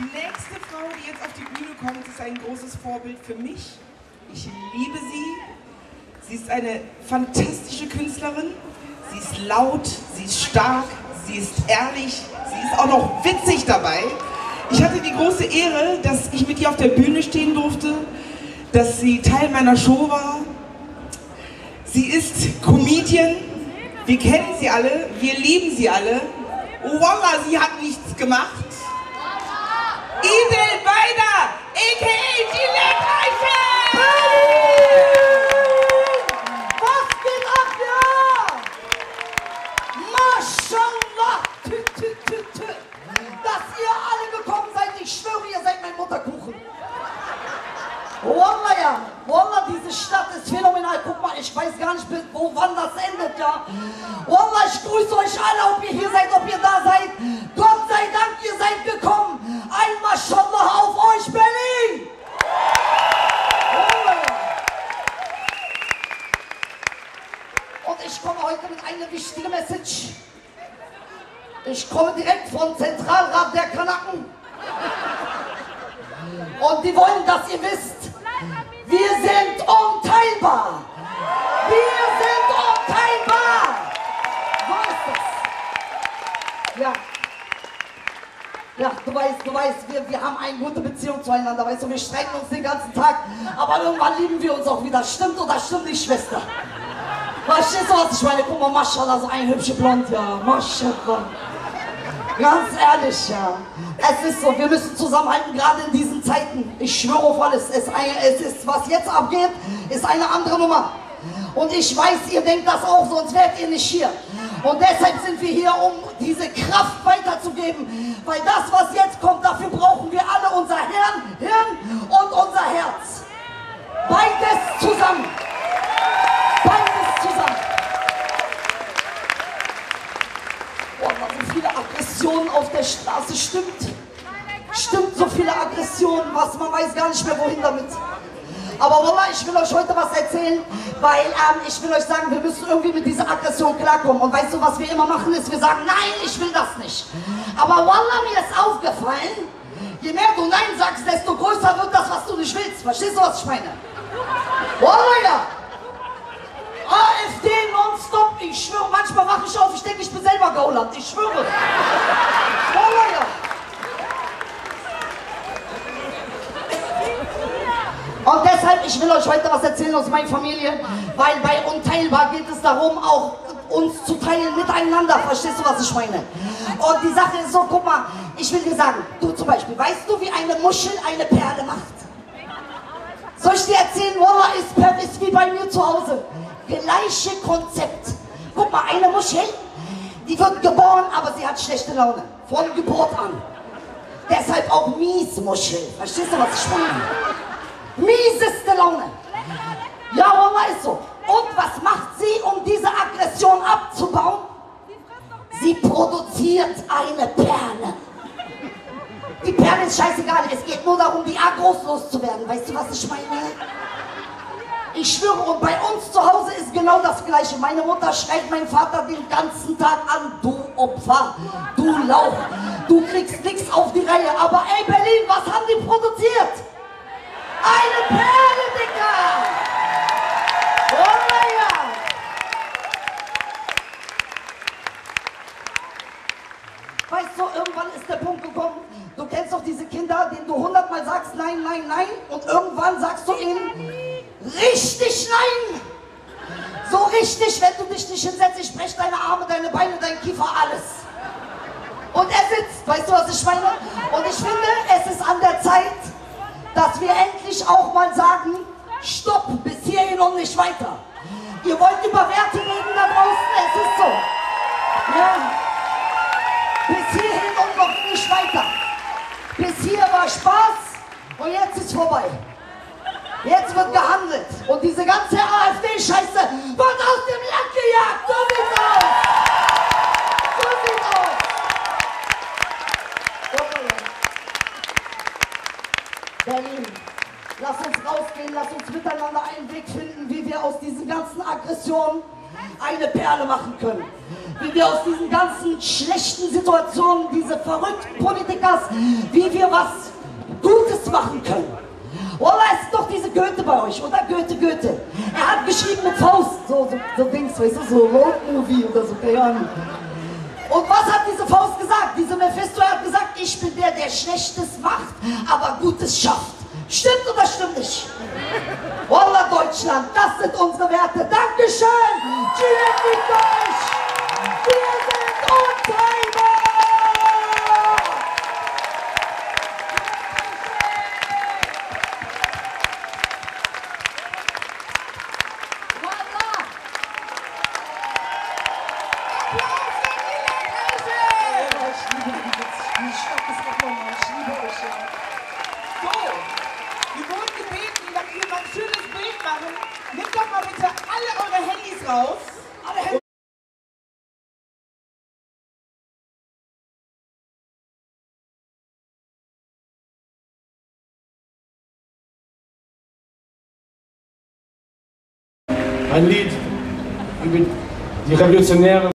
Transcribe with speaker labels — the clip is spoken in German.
Speaker 1: Die nächste Frau, die jetzt auf die Bühne kommt, ist ein großes Vorbild für mich. Ich liebe sie. Sie ist eine fantastische Künstlerin. Sie ist laut, sie ist stark, sie ist ehrlich, sie ist auch noch witzig dabei. Ich hatte die große Ehre, dass ich mit ihr auf der Bühne stehen durfte, dass sie Teil meiner Show war. Sie ist Comedian, wir kennen sie alle, wir lieben sie alle. Wallah, sie hat nichts gemacht. Idel Beider, a.k.a. die Leckreiche!
Speaker 2: Was geht ab, ja? Maschallah! Tü, tü, tü. Dass ihr alle gekommen seid, ich schwöre, ihr seid mein Mutterkuchen. Wallah, ja. Wallah, diese Stadt ist phänomenal. Guck mal, ich weiß gar nicht, wo, wann das endet, ja. Wallah, ich grüße euch alle, ob ihr hier seid, ob ihr da seid. Gott sei Dank, ihr seid gekommen. Ein Maschallah auf euch, Berlin! Wallah, ja. Und ich komme heute mit einer wichtigen Message. Ich komme direkt vom Zentralrat der Kanaken. Und die wollen, dass ihr wisst, wir sind unteilbar. Wir sind unteilbar. Ist es. Ja. Ja, du weißt, du weißt, wir, wir haben eine gute Beziehung zueinander, weißt du, wir streiten uns den ganzen Tag, aber irgendwann lieben wir uns auch wieder. Stimmt oder stimmt nicht, Schwester? Verstehst du, was ich meine? Guck mal, Maschallah, so ein hübscher Blond, ja. Maschallah. Ganz ehrlich, ja. Es ist so, wir müssen zusammenhalten, gerade in diesen Zeiten. Ich schwöre auf alles. Es ist, was jetzt abgeht, ist eine andere Nummer. Und ich weiß, ihr denkt das auch, sonst wärt ihr nicht hier. Und deshalb sind wir hier, um diese Kraft weiterzugeben. Weil das, was jetzt kommt, dafür brauchen wir alle unser Hirn, Hirn und unser Herz. Beides zusammen. Straße, stimmt. Stimmt, so viele Aggressionen, was man weiß gar nicht mehr wohin damit. Aber Wallah, ich will euch heute was erzählen, weil ähm, ich will euch sagen, wir müssen irgendwie mit dieser Aggression klarkommen. Und weißt du, was wir immer machen, ist, wir sagen, nein, ich will das nicht. Aber Wallah, mir ist aufgefallen, je mehr du Nein sagst, desto größer wird das, was du nicht willst. Verstehst du, was ich meine? Wallah, ja. AfD nonstop, ich schwöre, manchmal wache ich auf, ich denke, ich bin selber Gauland, ich schwöre. Und deshalb, ich will euch heute was erzählen aus meiner Familie, weil bei Unteilbar geht es darum, auch uns zu teilen miteinander. Verstehst du, was ich meine? Und die Sache ist so, guck mal, ich will dir sagen, du zum Beispiel, weißt du, wie eine Muschel eine Perle macht? Soll ich dir erzählen, Wallah ist, ist wie bei mir zu Hause. Gleiche Konzept. Guck mal, eine Muschel, die wird geboren, aber sie hat schlechte Laune. Von Geburt an. Deshalb auch Miesmuschel. Verstehst du, was ich meine? Mieseste Laune. Ja, Wallah ist so. Und was macht sie, um diese Aggression abzubauen? Sie produziert eine Perle. Die Perle ist scheißegal, es geht nur darum, die Agros loszuwerden. Weißt du, was ich meine? Ich schwöre, und bei uns zu Hause ist genau das Gleiche. Meine Mutter schreit meinen Vater den ganzen Tag an. Du Opfer, du Lauch, du kriegst nichts auf die Reihe. Aber ey, Berlin, was haben die produziert? Eine Perle, Dicker! Oh ja! Weißt du, irgendwann ist der Punkt gekommen, du kennst doch diese Kinder, denen du hundertmal sagst, nein, nein, nein, und irgendwann sagst du ihnen, richtig nein! So richtig, wenn du dich nicht hinsetzt, ich brech deine Arme, deine Beine, dein Kiefer, alles. Und er sitzt, weißt du, was ich meine? Und ich finde, es ist an der Zeit, dass wir endlich auch mal sagen, stopp, bis hierhin und nicht weiter. Ihr wollt über Werte reden da draußen, es ist so. Ja. Bis hierhin und noch nicht weiter. Bis hier war Spaß und jetzt ist vorbei. Jetzt wird gehandelt. Und diese ganze AfD-Scheiße wird aus dem Land gejagt. So sieht's aus. So sieht's aus. Berlin, lass uns rausgehen, lass uns miteinander einen Weg finden, wie wir aus diesen ganzen Aggressionen eine Perle machen können. wie wir aus diesen ganzen schlechten Situationen, diese verrückten Politikers, wie wir was Gutes machen können. Es ist doch diese Goethe bei euch, oder? Goethe, Goethe. Er hat geschrieben mit Faust, so, so, so Dings, weißt du, so Roadmovie oder so, keine Ahnung. Und was hat diese Faust gesagt? Diese Mephisto hat gesagt, ich bin der, der Schlechtes macht, aber Gutes schafft. Stimmt oder stimmt nicht? Wallah Deutschland, das sind unsere Werte. Dankeschön! Tschüss mit euch! Wir sind Untreiber!
Speaker 1: Machen. Nehmt doch mal bitte alle eure Handys raus.
Speaker 2: Alle Hände
Speaker 3: Ein Lied über die Revolutionäre